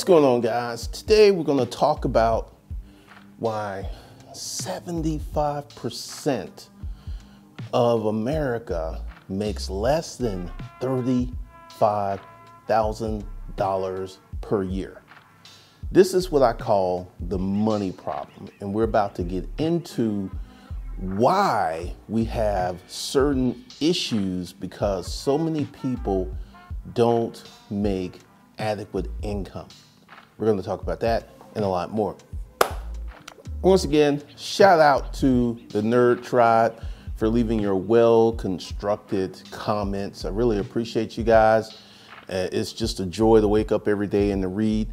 What's going on, guys? Today we're going to talk about why 75% of America makes less than $35,000 per year. This is what I call the money problem, and we're about to get into why we have certain issues because so many people don't make adequate income. We're going to talk about that and a lot more. Once again, shout out to the Nerd Tribe for leaving your well constructed comments. I really appreciate you guys. Uh, it's just a joy to wake up every day and to read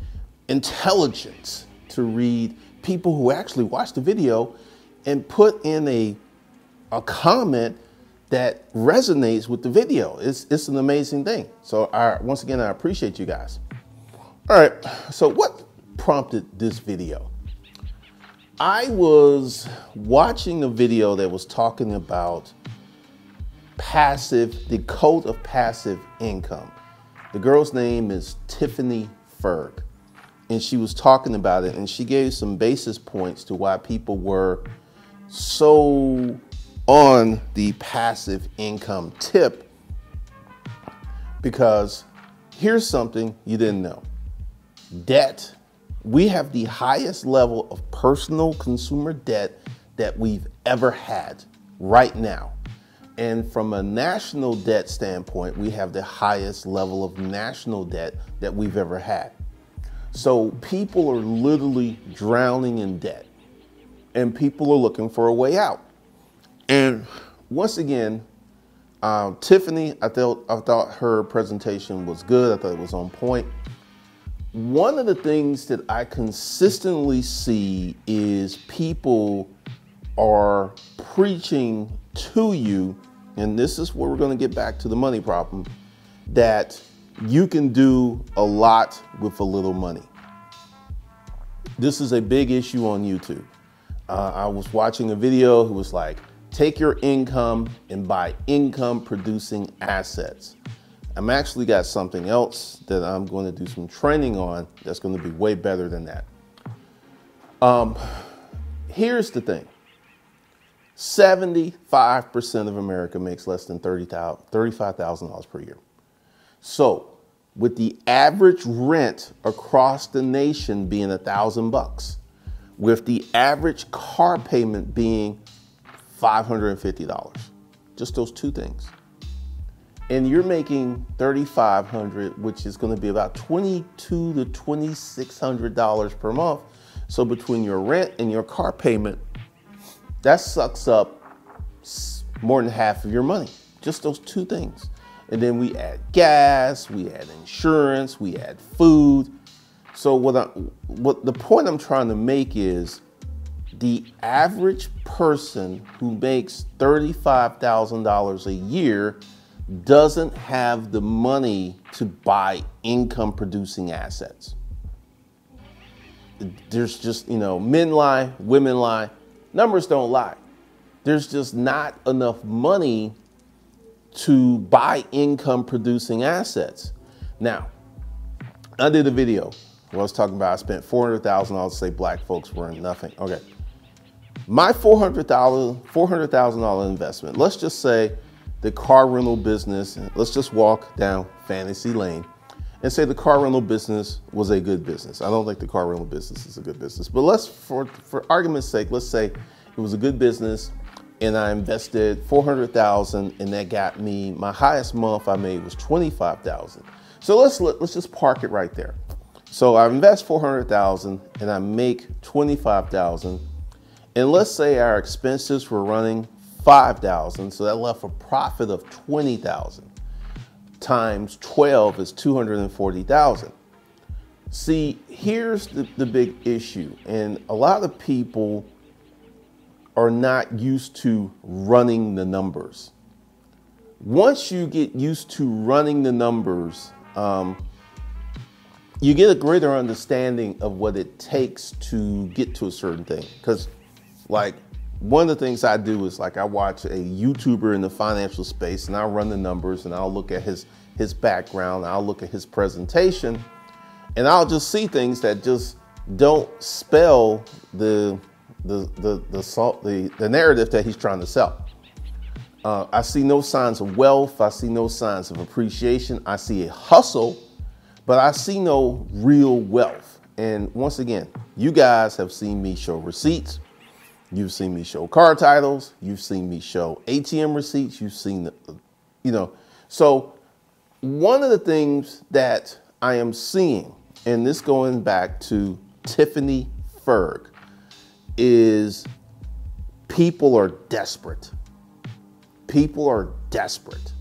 intelligence, to read people who actually watch the video and put in a, a comment that resonates with the video. It's, it's an amazing thing. So I, once again, I appreciate you guys. All right, so what prompted this video? I was watching a video that was talking about passive, the cult of passive income. The girl's name is Tiffany Ferg, and she was talking about it, and she gave some basis points to why people were so on the passive income tip because here's something you didn't know debt. We have the highest level of personal consumer debt that we've ever had right now. And from a national debt standpoint, we have the highest level of national debt that we've ever had. So people are literally drowning in debt, and people are looking for a way out. And once again, um, Tiffany, I thought I thought her presentation was good. I thought it was on point. One of the things that I consistently see is people are preaching to you, and this is where we're going to get back to the money problem, that you can do a lot with a little money. This is a big issue on YouTube. Uh, I was watching a video who was like, Take your income and buy income producing assets. I'm actually got something else that I'm going to do some training on that's going to be way better than that. Um, here's the thing 75% of America makes less than $35,000 per year. So, with the average rent across the nation being a thousand bucks, with the average car payment being $550. Just those two things. And you're making 3500 which is going to be about 22 to $2,600 per month. So between your rent and your car payment, that sucks up more than half of your money. Just those two things. And then we add gas, we add insurance, we add food. So what I, what the point I'm trying to make is the average person who makes $35,000 a year doesn't have the money to buy income producing assets. There's just, you know, men lie, women lie, numbers don't lie. There's just not enough money to buy income producing assets. Now, I did a video where I was talking about I spent $400,000 to say black folks were nothing. Okay. My $400,000 $400,000 investment, let's just say the car rental business, let's just walk down fantasy lane and say the car rental business was a good business. I don't think the car rental business is a good business, but let's, for, for argument's sake, let's say it was a good business and I invested 400,000 and that got me, my highest month I made was 25,000. So let's, let, let's just park it right there. So I invest 400,000 and I make 25,000 and let's say our expenses were running 5,000, so that left a profit of 20,000 times 12 is 240,000. See, here's the, the big issue, and a lot of people are not used to running the numbers. Once you get used to running the numbers, um, you get a greater understanding of what it takes to get to a certain thing. Because like one of the things I do is like I watch a YouTuber in the financial space and I'll run the numbers and I'll look at his his background, I'll look at his presentation, and I'll just see things that just don't spell the the the the, salt, the, the narrative that he's trying to sell. Uh, I see no signs of wealth. I see no signs of appreciation. I see a hustle, but I see no real wealth. And once again, you guys have seen me show receipts. You've seen me show car titles. You've seen me show ATM receipts. You've seen, the, you know. So, one of the things that I am seeing, and this going back to Tiffany Ferg, is people are desperate. People are desperate.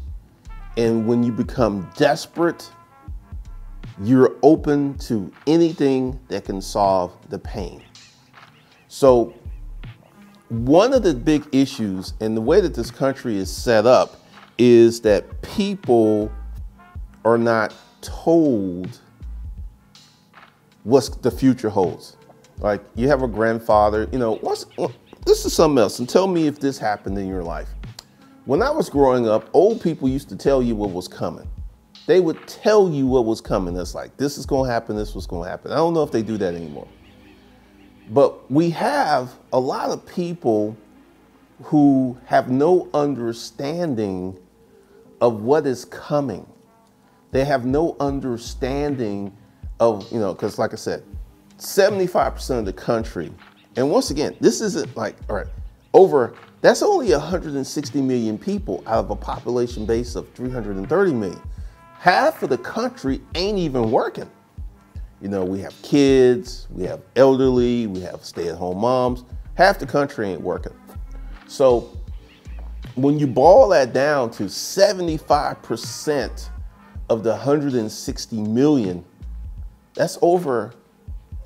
And when you become desperate, you're open to anything that can solve the pain. So, one of the big issues and the way that this country is set up is that people are not told what the future holds. Like you have a grandfather, you know, what's, this is something else, and tell me if this happened in your life. When I was growing up, old people used to tell you what was coming. They would tell you what was coming. That's like, this is going to happen, this was going to happen. I don't know if they do that anymore. But we have a lot of people who have no understanding of what is coming. They have no understanding of, you know, because like I said, 75% of the country, and once again, this isn't like, all right, over, that's only 160 million people out of a population base of 330 million. Half of the country ain't even working. You know, we have kids, we have elderly, we have stay at home moms. Half the country ain't working. So when you boil that down to 75% of the 160 million, that's over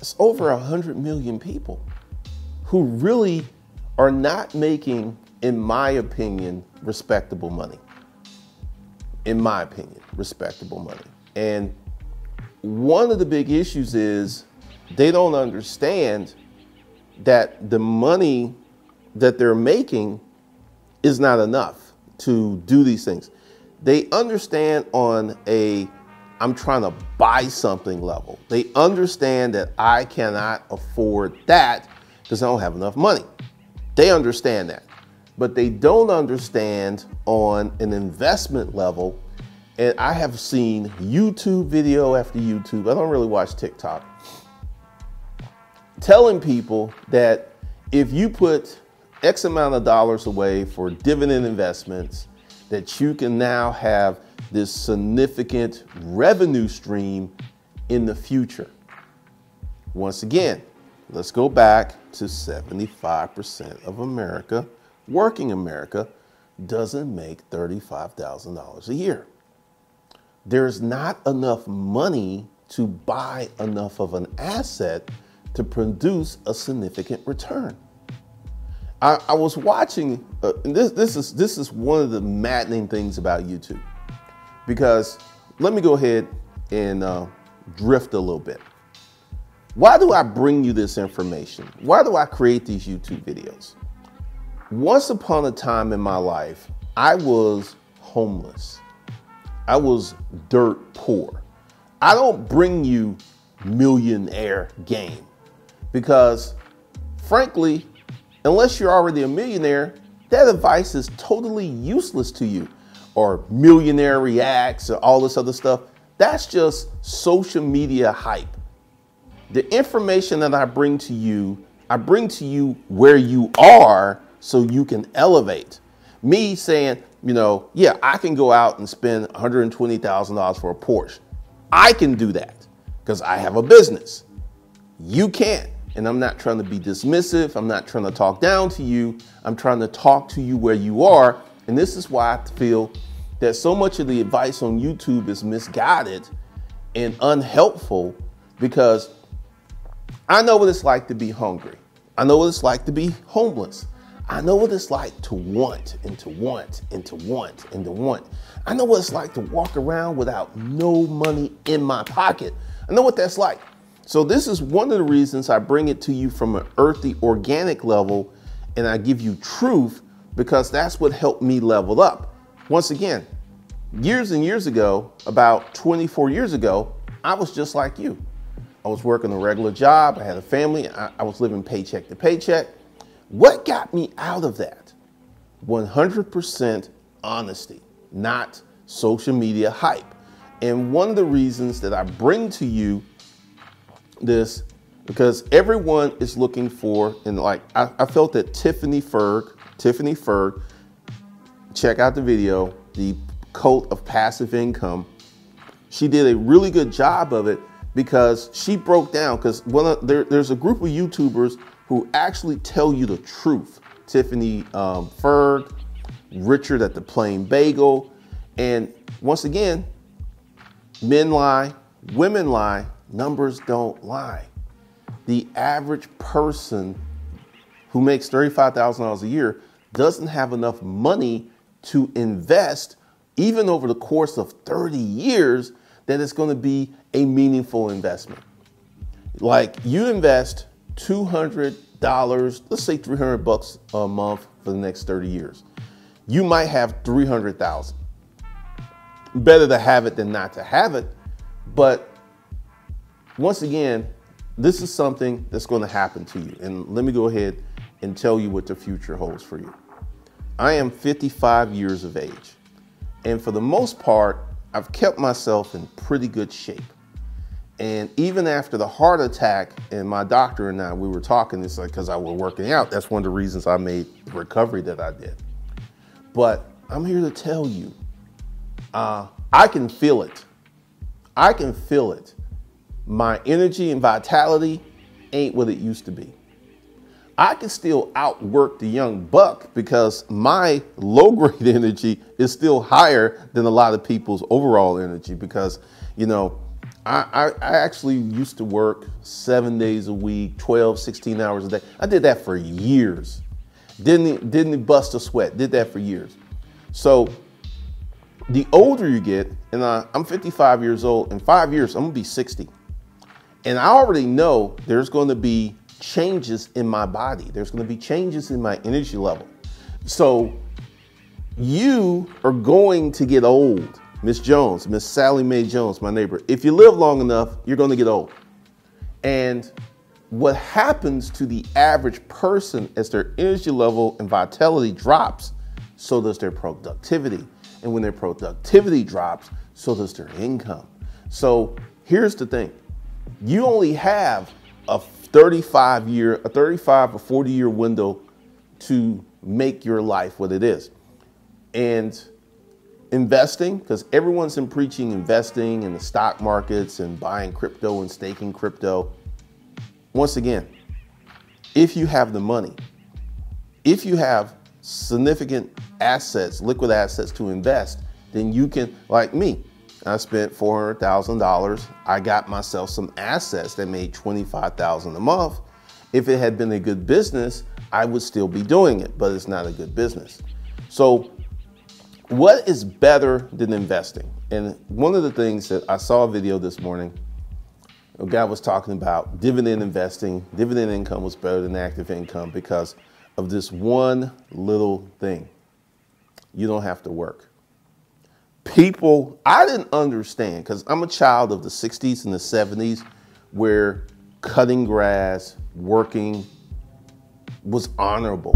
it's over 100 million people who really are not making, in my opinion, respectable money. In my opinion, respectable money. And one of the big issues is they don't understand that the money that they're making is not enough to do these things. They understand on a I'm trying to buy something level. They understand that I cannot afford that because I don't have enough money. They understand that. But they don't understand on an investment level. And I have seen YouTube video after YouTube. I don't really watch TikTok. Telling people that if you put X amount of dollars away for dividend investments, that you can now have this significant revenue stream in the future. Once again, let's go back to 75% of America, working America, doesn't make $35,000 a year. There's not enough money to buy enough of an asset to produce a significant return. I, I was watching. Uh, this this is this is one of the maddening things about YouTube because let me go ahead and uh, drift a little bit. Why do I bring you this information? Why do I create these YouTube videos? Once upon a time in my life, I was homeless. I was dirt poor. I don't bring you millionaire game because, frankly, unless you're already a millionaire, that advice is totally useless to you or millionaire reacts or all this other stuff. That's just social media hype. The information that I bring to you, I bring to you where you are so you can elevate. Me saying, you know, yeah, I can go out and spend $120,000 for a Porsche. I can do that because I have a business. You can't. And I'm not trying to be dismissive. I'm not trying to talk down to you. I'm trying to talk to you where you are and this is why I feel that so much of the advice on YouTube is misguided and unhelpful because I know what it's like to be hungry. I know what it's like to be homeless. I know what it's like to want and to want and to want and to want. I know what it's like to walk around without no money in my pocket. I know what that's like. So, this is one of the reasons I bring it to you from an earthy, organic level and I give you truth because that's what helped me level up. Once again, years and years ago, about 24 years ago, I was just like you. I was working a regular job. I had a family. I, I was living paycheck to paycheck. What got me out of that? 100% honesty, not social media hype. And one of the reasons that I bring to you this, because everyone is looking for, and like I, I felt that Tiffany Ferg, Tiffany Ferg, check out the video, the cult of passive income. She did a really good job of it because she broke down because one there, there's a group of YouTubers who actually tell you the truth. Tiffany um, Ferg, Richard at the Plain Bagel, and once again, men lie, women lie, numbers don't lie. The average person who makes $35,000 a year doesn't have enough money to invest, even over the course of 30 years, that it's going to be a meaningful investment. Like you invest $200, let's say 300 bucks a month for the next 30 years. You might have 300,000. Better to have it than not to have it, but once again, this is something that's going to happen to you. And let me go ahead and tell you what the future holds for you. I am 55 years of age. And for the most part, I've kept myself in pretty good shape. And even after the heart attack, and my doctor and I, we were talking, it's like because I was working out. That's one of the reasons I made recovery that I did. But I'm here to tell you, uh, I can feel it. I can feel it. My energy and vitality ain't what it used to be. I can still outwork the young buck because my low grade energy is still higher than a lot of people's overall energy because, you know, I, I, actually used to work seven days a week, 12, 16 hours a day. I did that for years. Didn't, didn't bust a sweat, did that for years. So the older you get, and I, I'm 55 years old, in five years, I'm gonna be 60. And I already know there's gonna be changes in my body. There's going to be changes in my energy level. So you are going to get old. Miss Jones, Miss Sally Mae Jones, my neighbor. If you live long enough, you're going to get old. And what happens to the average person as their energy level and vitality drops, so does their productivity. And when their productivity drops, so does their income. So here's the thing you only have a 35 year, a 35 or 40 year window to make your life what it is. And investing, because everyone's been preaching investing in the stock markets and buying crypto and staking crypto. Once again, if you have the money, if you have significant assets, liquid assets to invest, then you can, like me, I spent $400,000. I got myself some assets that made 25,000 a month. If it had been a good business, I would still be doing it, but it's not a good business. So what is better than investing? And one of the things that I saw a video this morning, a guy was talking about dividend investing. Dividend income was better than active income because of this one little thing. You don't have to work people, I didn't understand because I'm a child of the 60s and the 70s where cutting grass, working was honorable.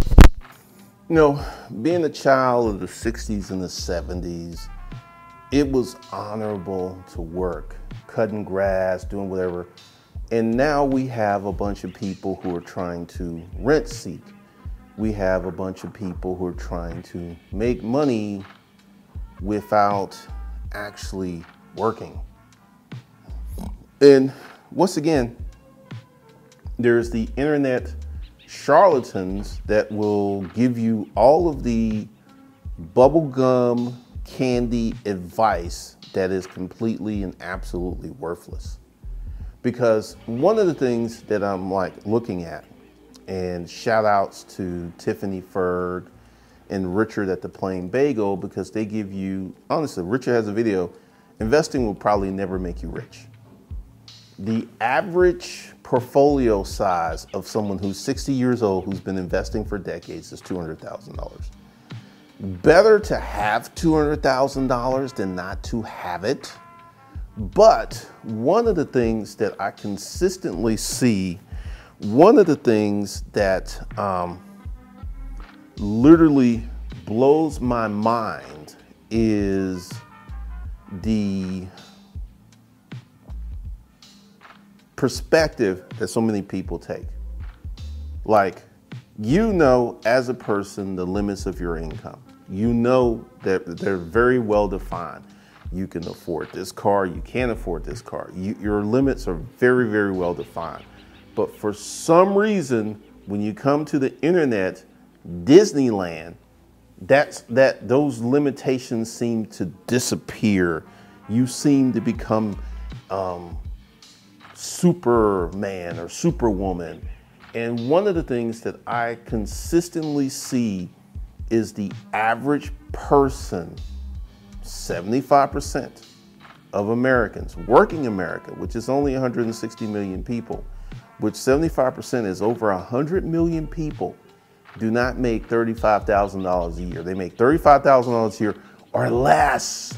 You know, being a child of the 60s and the 70s, it was honorable to work, cutting grass, doing whatever. And now we have a bunch of people who are trying to rent seek. We have a bunch of people who are trying to make money without actually working. And once again, there's the internet charlatans that will give you all of the bubblegum candy advice that is completely and absolutely worthless. Because one of the things that I'm like looking at, and shout outs to Tiffany Ferg, and Richard at the Plain Bagel because they give you, honestly, Richard has a video. Investing will probably never make you rich. The average portfolio size of someone who's 60 years old who's been investing for decades is $200,000. Better to have $200,000 than not to have it. But one of the things that I consistently see, one of the things that um, literally blows my mind is the perspective that so many people take. Like, you know, as a person, the limits of your income. You know that they're very well defined. You can afford this car, you can't afford this car. You, your limits are very, very well defined. But for some reason, when you come to the internet, Disneyland, that's that those limitations seem to disappear. You seem to become um, Superman or Superwoman. And one of the things that I consistently see is the average person, 75% of Americans, working America, which is only 160 million people, which 75% is over 100 million people, do not make $35,000 a year. They make $35,000 a year or less.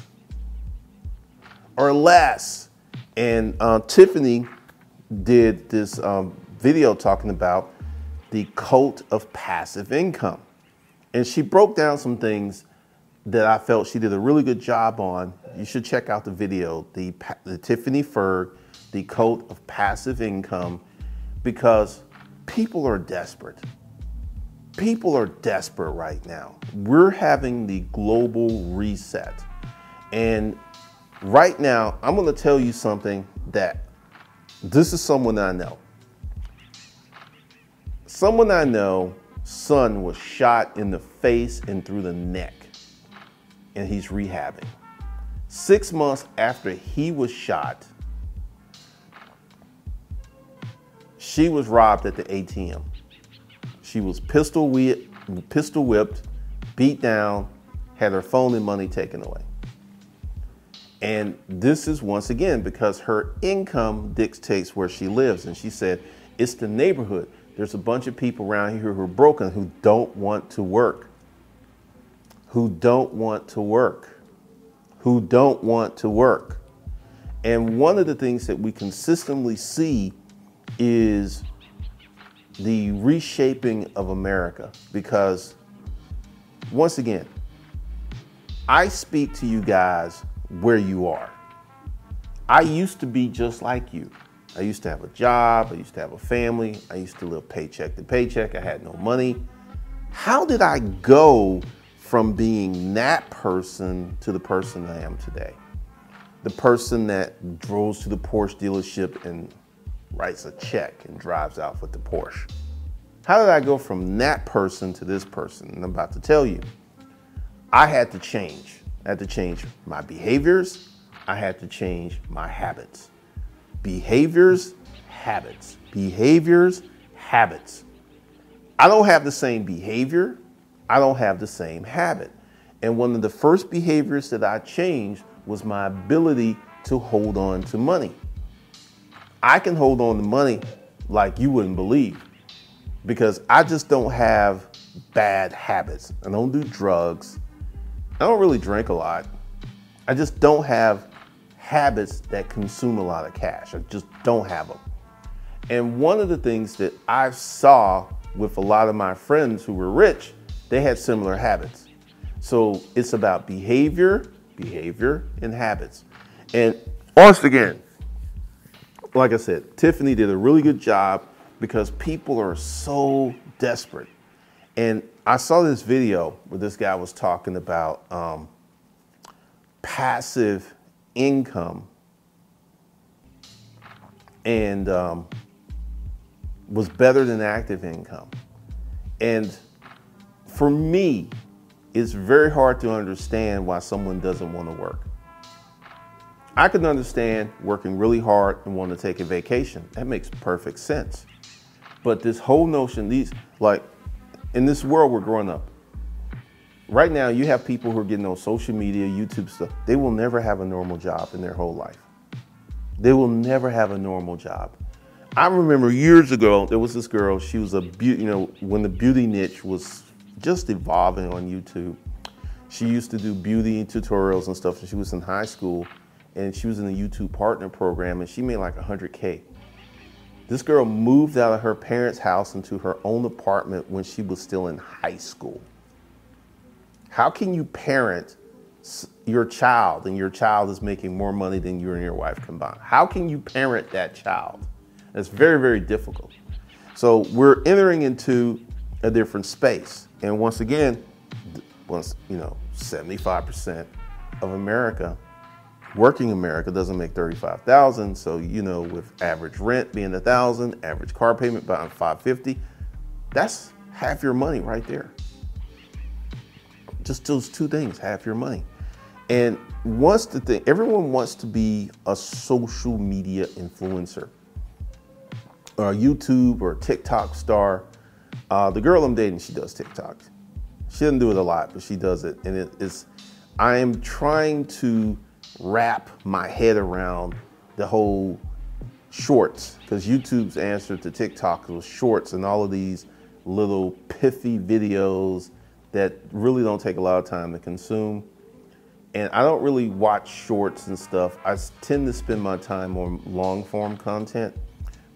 Or less. And uh, Tiffany did this um, video talking about the cult of passive income. And she broke down some things that I felt she did a really good job on. You should check out the video, the, the Tiffany Ferg, the cult of passive income, because people are desperate. People are desperate right now. We're having the global reset. And right now, I'm going to tell you something that this is someone I know. Someone I know, son was shot in the face and through the neck, and he's rehabbing. Six months after he was shot, she was robbed at the ATM. She was pistol whipped, pistol whipped, beat down, had her phone and money taken away. And this is once again because her income dictates where she lives. And she said, it's the neighborhood. There's a bunch of people around here who are broken who don't want to work. Who don't want to work. Who don't want to work. And one of the things that we consistently see is the reshaping of America because once again, I speak to you guys where you are. I used to be just like you. I used to have a job, I used to have a family, I used to live paycheck to paycheck, I had no money. How did I go from being that person to the person I am today? The person that drove to the Porsche dealership and writes a check and drives out with the Porsche. How did I go from that person to this person? And I'm about to tell you. I had to change. Had to change my behaviors. I had to change my habits. Behaviors, habits. Behaviors, habits. I don't have the same behavior. I don't have the same habit. And one of the first behaviors that I changed was my ability to hold on to money. I can hold on to money like you wouldn't believe because I just don't have bad habits. I don't do drugs. I don't really drink a lot. I just don't have habits that consume a lot of cash. I just don't have them. And one of the things that I saw with a lot of my friends who were rich, they had similar habits. So it's about behavior, behavior, and habits. And once again, like I said, Tiffany did a really good job because people are so desperate. And I saw this video where this guy was talking about um, passive income and um, was better than active income. And for me, it's very hard to understand why someone doesn't want to work. I can understand working really hard and wanting to take a vacation. That makes perfect sense. But this whole notion, these like in this world we're growing up, right now you have people who are getting on social media, YouTube stuff. They will never have a normal job in their whole life. They will never have a normal job. I remember years ago, there was this girl, she was a beauty, you know, when the beauty niche was just evolving on YouTube, she used to do beauty tutorials and stuff, and she was in high school, and she was in the YouTube partner program and she made like 100K. This girl moved out of her parents' house into her own apartment when she was still in high school. How can you parent your child and your child is making more money than you and your wife combined? How can you parent that child? It's very, very difficult. So we're entering into a different space. And once again, once, you know, 75% of America working America doesn't make 35,000. So, you know, with average rent being a thousand, average car payment about 550, that's half your money right there. Just those two things, half your money. And once the thing, everyone wants to be a social media influencer or a YouTube or TikTok star. Uh, the girl I'm dating, she does TikTok. She doesn't do it a lot, but she does it. And it is, I am trying to wrap my head around the whole shorts because YouTube's answer to TikTok was shorts and all of these little pithy videos that really don't take a lot of time to consume. And I don't really watch shorts and stuff. I tend to spend my time on long form content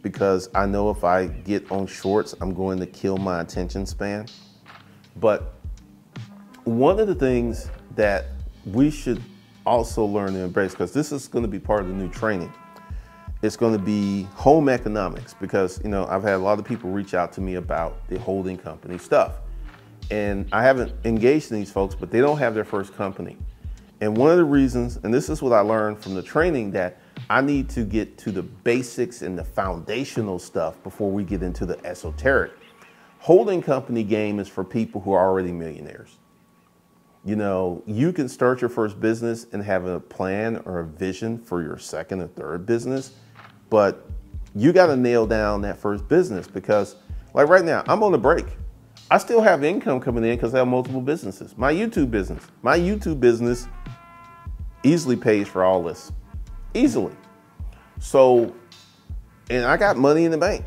because I know if I get on shorts, I'm going to kill my attention span. But one of the things that we should also learn to embrace because this is going to be part of the new training. It's going to be home economics because you know I've had a lot of people reach out to me about the holding company stuff, and I haven't engaged in these folks, but they don't have their first company. And one of the reasons, and this is what I learned from the training, that I need to get to the basics and the foundational stuff before we get into the esoteric. Holding company game is for people who are already millionaires. You know, you can start your first business and have a plan or a vision for your second or third business, but you got to nail down that first business because, like right now, I'm on a break. I still have income coming in because I have multiple businesses. My YouTube business, my YouTube business easily pays for all this, easily. So, and I got money in the bank.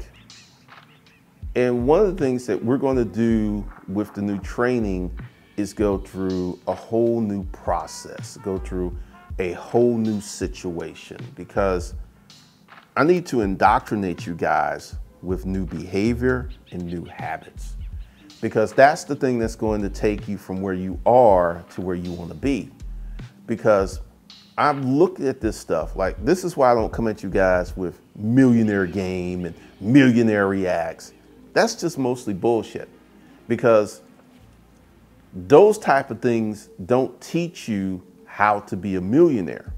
And one of the things that we're going to do with the new training is go through a whole new process, go through a whole new situation because I need to indoctrinate you guys with new behavior and new habits because that's the thing that's going to take you from where you are to where you want to be. Because I've looked at this stuff, like this is why I don't come at you guys with millionaire game and millionaire reacts. That's just mostly bullshit because those type of things don't teach you how to be a millionaire.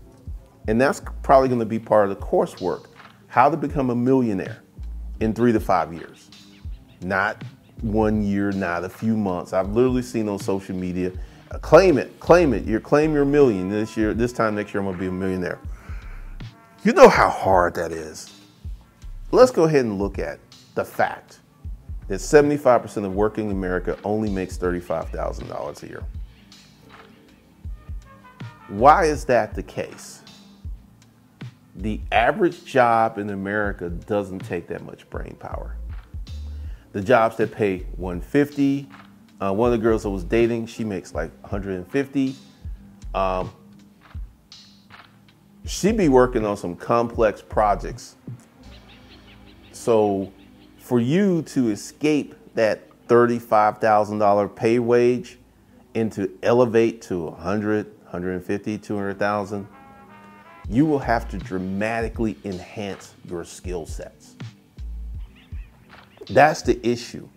And that's probably going to be part of the coursework. How to become a millionaire in three to five years. Not one year, not a few months. I've literally seen on social media, uh, claim it, claim it. You claim your million this year, this time next year I'm gonna be a millionaire. You know how hard that is. Let's go ahead and look at the fact that 75% of working America only makes $35,000 a year. Why is that the case? The average job in America doesn't take that much brain power. The jobs that pay 150, uh, one of the girls I was dating, she makes like 150. Um, she be working on some complex projects. So for you to escape that $35,000 pay wage and to elevate to 100, 150, 200,000, you will have to dramatically enhance your skill sets. That's the issue.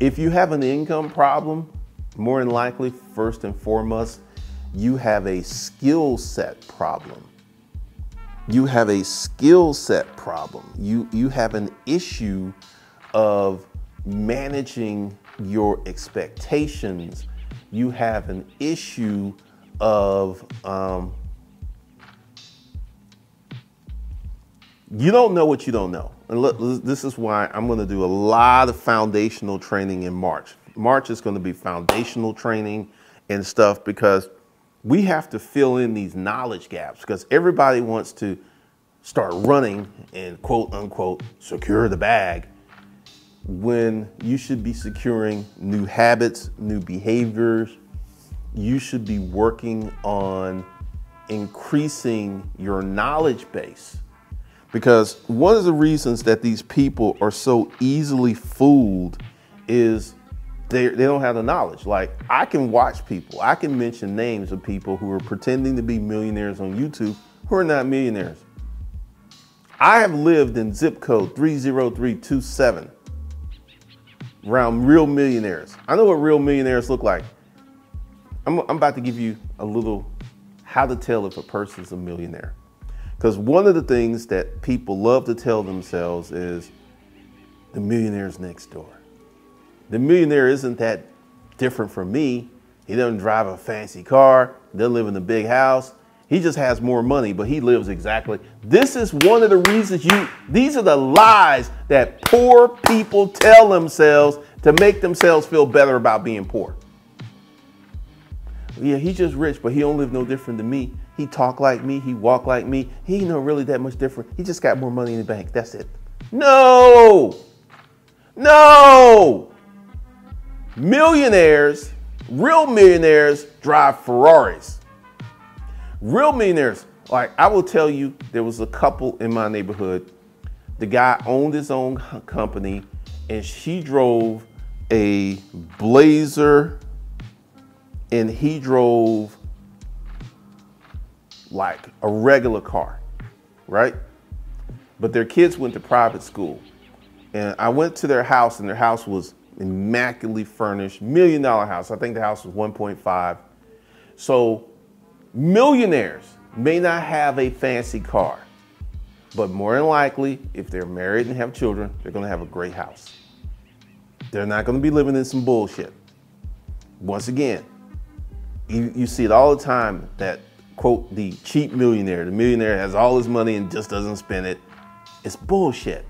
If you have an income problem, more than likely, first and foremost, you have a skill set problem. You have a skill set problem. You, you have an issue of managing your expectations, you have an issue of um, you don't know what you don't know. And look, this is why I'm going to do a lot of foundational training in March. March is going to be foundational training and stuff because we have to fill in these knowledge gaps because everybody wants to start running and quote unquote secure the bag when you should be securing new habits, new behaviors. You should be working on increasing your knowledge base. Because one of the reasons that these people are so easily fooled is they, they don't have the knowledge. Like I can watch people, I can mention names of people who are pretending to be millionaires on YouTube who are not millionaires. I have lived in zip code 30327 around real millionaires. I know what real millionaires look like. I'm, I'm about to give you a little how to tell if a person's a millionaire. Because one of the things that people love to tell themselves is the millionaire's next door. The millionaire isn't that different from me. He doesn't drive a fancy car, doesn't live in a big house. He just has more money, but he lives exactly. This is one of the reasons you, these are the lies that poor people tell themselves to make themselves feel better about being poor. Yeah, he's just rich, but he don't live no different than me. He talk like me, he walk like me. He ain't no really that much different. He just got more money in the bank. That's it. No! No! Millionaires, real millionaires drive Ferraris. Real millionaires, like I will tell you, there was a couple in my neighborhood. The guy owned his own company and she drove a Blazer and he drove like a regular car, right? But their kids went to private school. And I went to their house and their house was immaculately furnished, million dollar house. I think the house was 1.5. So millionaires may not have a fancy car, but more than likely, if they're married and have children, they're gonna have a great house. They're not gonna be living in some bullshit. Once again, you, you see it all the time that quote the cheap millionaire, the millionaire has all his money and just doesn't spend it. It's bullshit.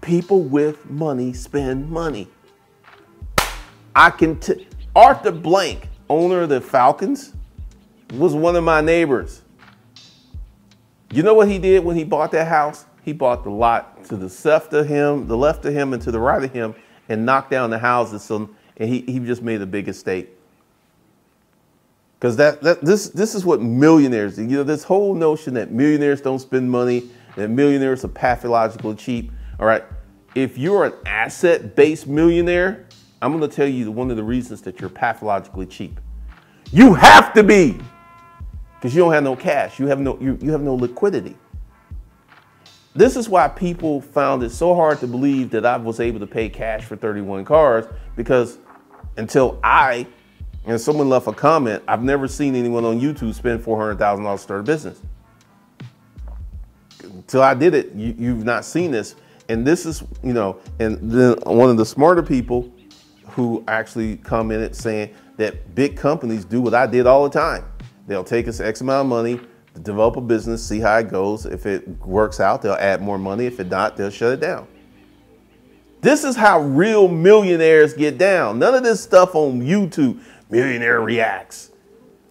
People with money spend money. I can t- Arthur Blank, owner of the Falcons, was one of my neighbors. You know what he did when he bought that house? He bought the lot to the left of him, the left of him, and to the right of him, and knocked down the houses. So, and he, he just made a big estate. Because that, that this this is what millionaires. You know, this whole notion that millionaires don't spend money, that millionaires are pathologically cheap. All right. If you're an asset-based millionaire, I'm going to tell you one of the reasons that you're pathologically cheap. You have to be, because you don't have no cash. You have no, you, you have no liquidity. This is why people found it so hard to believe that I was able to pay cash for 31 cars because until I and someone left a comment, I've never seen anyone on YouTube spend $400,000 to start a business. Until I did it, you, you've not seen this. And this is, you know, and then one of the smarter people who actually commented saying that big companies do what I did all the time. They'll take us X amount of money, develop a business, see how it goes. If it works out, they'll add more money. If it not, they'll shut it down. This is how real millionaires get down. None of this stuff on YouTube, millionaire reacts.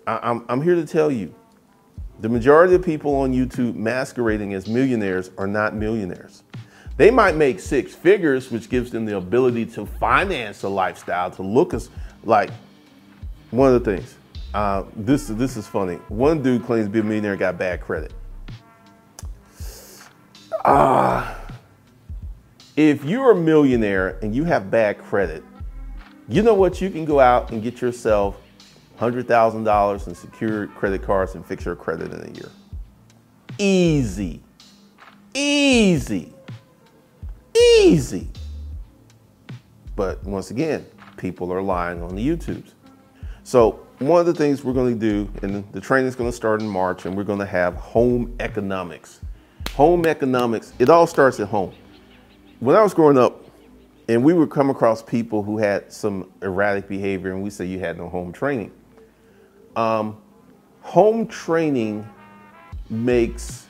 I, I'm, I'm here to tell you, the majority of people on YouTube masquerading as millionaires are not millionaires. They might make six figures, which gives them the ability to finance a lifestyle, to look as like one of the things. Uh, this this is funny. One dude claims to be a millionaire, got bad credit. Ah, uh, if you're a millionaire and you have bad credit, you know what? You can go out and get yourself hundred thousand dollars in secured credit cards and fix your credit in a year. Easy, easy. Easy. But once again, people are lying on the YouTubes. So one of the things we're going to do, and the training is going to start in March, and we're going to have home economics. Home economics, it all starts at home. When I was growing up, and we would come across people who had some erratic behavior, and we say you had no home training. Um, home training makes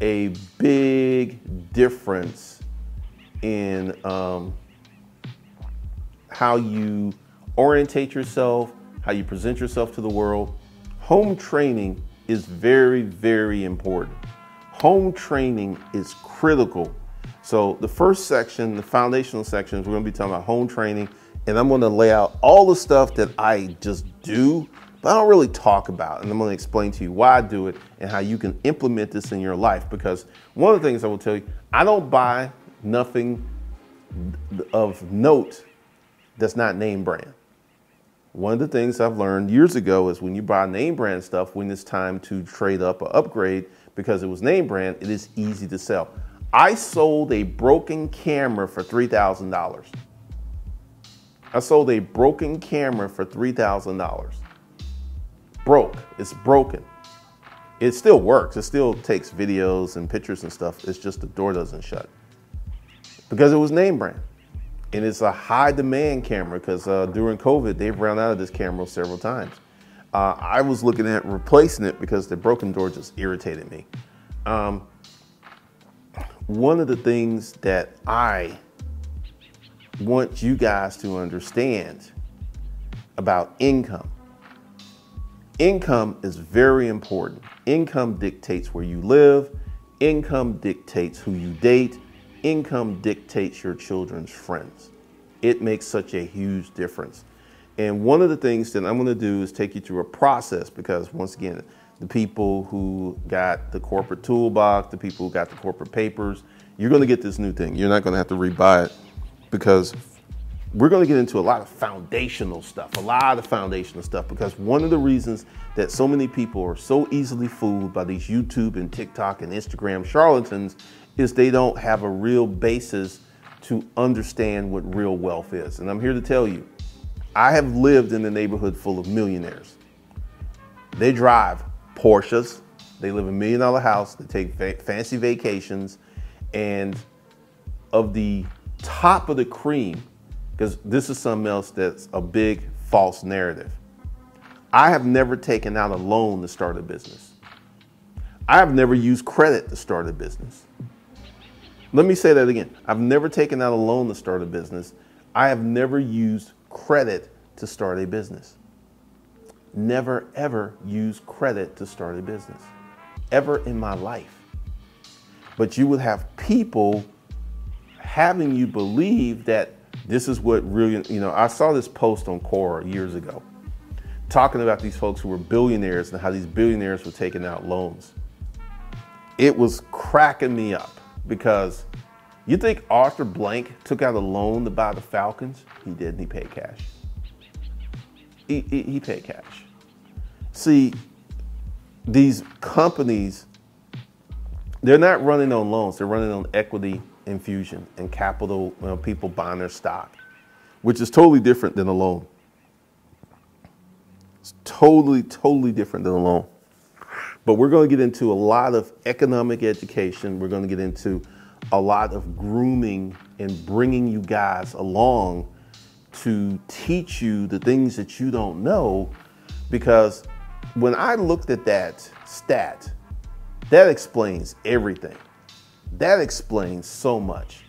a big difference in um, how you orientate yourself, how you present yourself to the world. Home training is very, very important. Home training is critical. So the first section, the foundational sections, we're gonna be talking about home training, and I'm gonna lay out all the stuff that I just do but I don't really talk about. And I'm to explain to you why I do it and how you can implement this in your life. Because one of the things I will tell you, I don't buy nothing of note that's not name brand. One of the things I've learned years ago is when you buy name brand stuff, when it's time to trade up or upgrade because it was name brand, it is easy to sell. I sold a broken camera for $3,000. I sold a broken camera for $3,000. Broke. It's broken. It still works. It still takes videos and pictures and stuff. It's just the door doesn't shut because it was name brand. And it's a high demand camera because uh, during COVID, they've run out of this camera several times. Uh, I was looking at replacing it because the broken door just irritated me. Um, one of the things that I want you guys to understand about income. Income is very important. Income dictates where you live. Income dictates who you date. Income dictates your children's friends. It makes such a huge difference. And one of the things that I'm going to do is take you through a process because, once again, the people who got the corporate toolbox, the people who got the corporate papers, you're going to get this new thing. You're not going to have to rebuy it because we're going to get into a lot of foundational stuff, a lot of foundational stuff, because one of the reasons that so many people are so easily fooled by these YouTube and TikTok and Instagram charlatans is they don't have a real basis to understand what real wealth is. And I'm here to tell you, I have lived in a neighborhood full of millionaires. They drive Porsches, they live in a million dollar house, they take fa fancy vacations, and of the top of the cream, because this is something else that's a big false narrative. I have never taken out a loan to start a business. I have never used credit to start a business. Let me say that again. I've never taken out a loan to start a business. I have never used credit to start a business. Never, ever use credit to start a business, ever in my life. But you would have people having you believe that this is what really, you know, I saw this post on Quora years ago talking about these folks who were billionaires and how these billionaires were taking out loans. It was cracking me up because you think Arthur Blank took out a loan to buy the Falcons? He didn't. He paid cash. He, he, he paid cash. See, these companies, they're not running on loans. They're running on equity infusion and capital, you know, people buying their stock, which is totally different than a loan. It's totally, totally different than a loan. But we're going to get into a lot of economic education. We're going to get into a lot of grooming and bringing you guys along to teach you the things that you don't know. Because when I looked at that stat, that explains everything. That explains so much.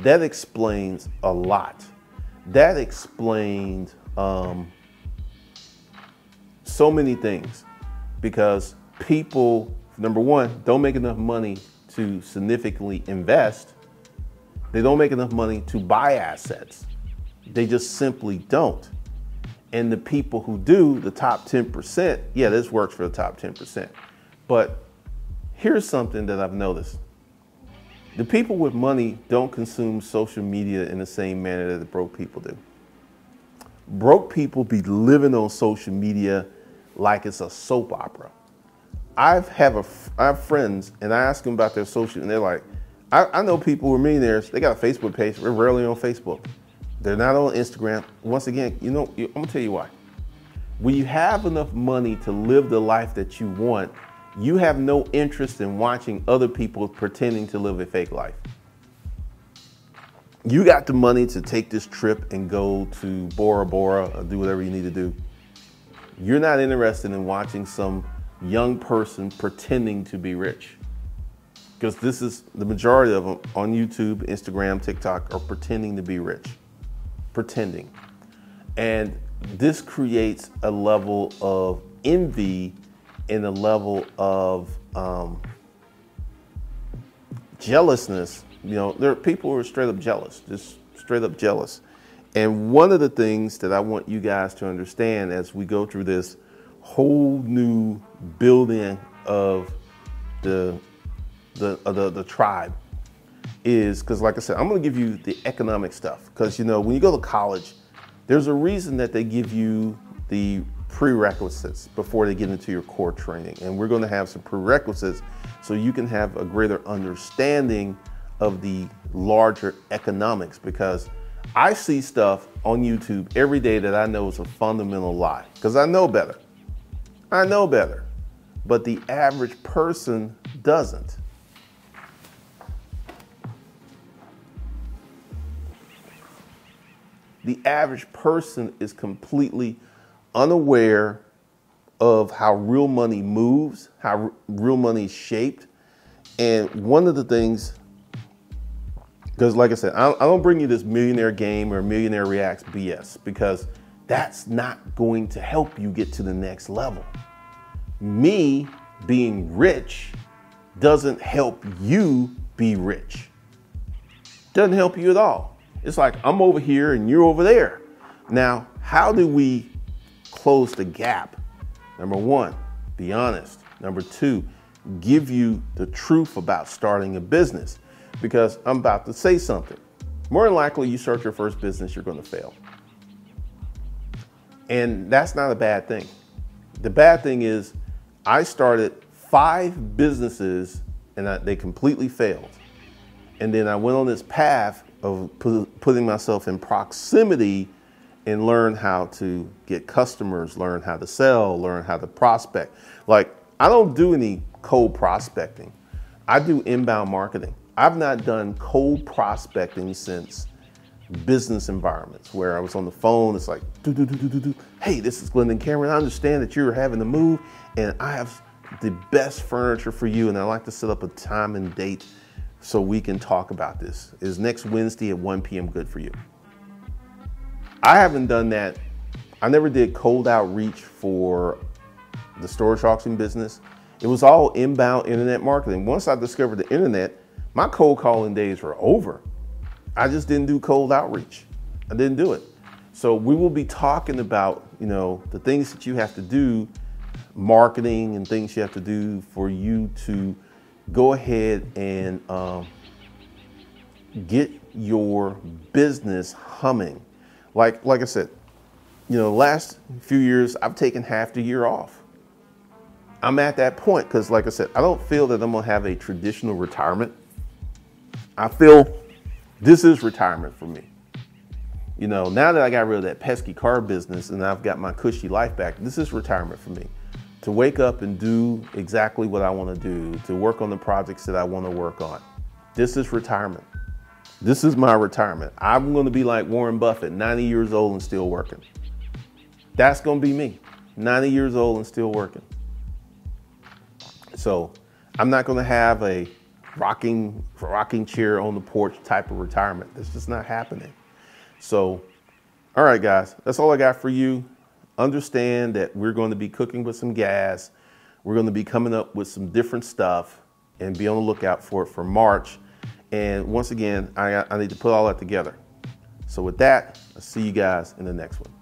That explains a lot. That explains um, so many things because people, number one, don't make enough money to significantly invest. They don't make enough money to buy assets. They just simply don't. And the people who do, the top 10%, yeah, this works for the top 10%. But here's something that I've noticed. The people with money don't consume social media in the same manner that the broke people do. Broke people be living on social media like it's a soap opera. I've have a I have friends and I ask them about their social and they're like, I, I know people who are millionaires. They got a Facebook page. We're rarely on Facebook. They're not on Instagram. Once again, you know, I'm gonna tell you why. When you have enough money to live the life that you want, you have no interest in watching other people pretending to live a fake life. You got the money to take this trip and go to Bora Bora or do whatever you need to do. You're not interested in watching some young person pretending to be rich. Because this is the majority of them on YouTube, Instagram, TikTok are pretending to be rich. Pretending. And this creates a level of envy and a level of um, jealousness. You know, there are people who are straight up jealous, just straight up jealous. And one of the things that I want you guys to understand as we go through this whole new building of the the uh, the, the tribe is because like I said, I'm going to give you the economic stuff. Because you know when you go to college, there's a reason that they give you the prerequisites before they get into your core training, and we're going to have some prerequisites so you can have a greater understanding of the larger economics. Because I see stuff on YouTube every day that I know is a fundamental lie. Because I know better. I know better. But the average person doesn't. The average person is completely unaware of how real money moves, how real money is shaped. And one of the things because, like I said, I don't bring you this millionaire game or millionaire reacts BS because that's not going to help you get to the next level. Me being rich doesn't help you be rich. Doesn't help you at all. It's like I'm over here and you're over there. Now, how do we close the gap? Number one, be honest. Number two, give you the truth about starting a business because I'm about to say something. More than likely, you start your first business, you're going to fail. And that's not a bad thing. The bad thing is, I started five businesses and I, they completely failed. And then I went on this path of pu- putting myself in proximity and learn how to get customers, learn how to sell, learn how to prospect. Like, I don't do any cold prospecting, I do inbound marketing. I've not done cold prospecting since business environments where I was on the phone. It's like, do, do, do, do, do, do. hey, this is Glendon Cameron. I understand that you're having to move, and I have the best furniture for you, and I'd like to set up a time and date so we can talk about this. Is next Wednesday at 1 p.m. good for you? I haven't done that. I never did cold outreach for the storage auction business. It was all inbound internet marketing. Once I discovered the internet, my cold calling days were over. I just didn't do cold outreach. I didn't do it. So we will be talking about, you know, the things that you have to do, marketing and things you have to do for you to go ahead and um, get your business humming. Like, like I said, you know, last few years I've taken half the year off. I'm at that point because, like I said, I don't feel that I'm gonna have a traditional retirement. I feel this is retirement for me. You know, now that I got rid of that pesky car business and I've got my cushy life back, this is retirement for me. To wake up and do exactly what I want to do, to work on the projects that I want to work on. This is retirement. This is my retirement. I'm going to be like Warren Buffett, 90 years old and still working. That's going to be me, 90 years old and still working. So I'm not going to have a rocking rocking chair on the porch type of retirement. That's just not happening. So, all right, guys, that's all I got for you. Understand that we're going to be cooking with some gas. We're going to be coming up with some different stuff and be on the lookout for it for March. And once again, I, I need to put all that together. So with that, I'll see you guys in the next one.